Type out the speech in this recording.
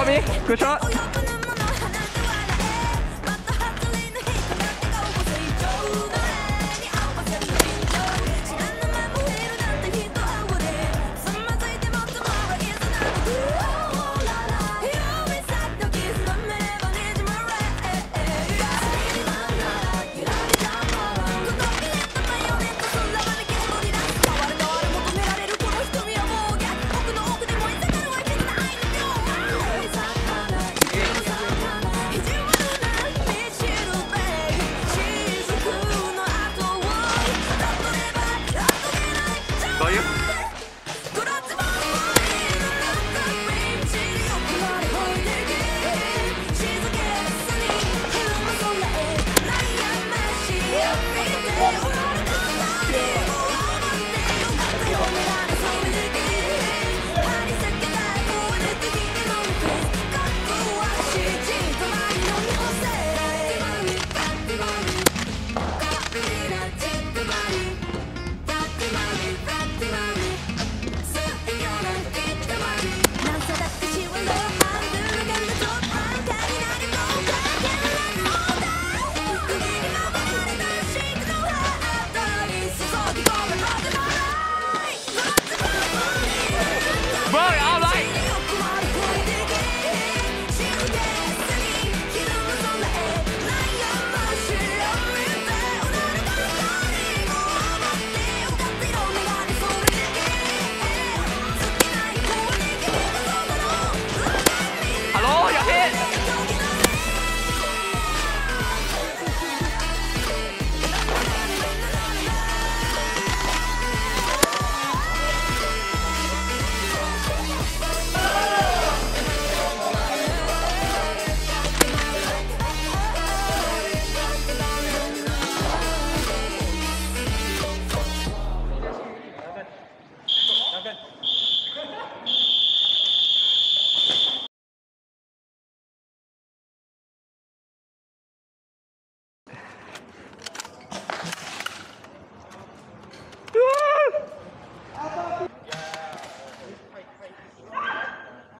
Tommy, Good shot.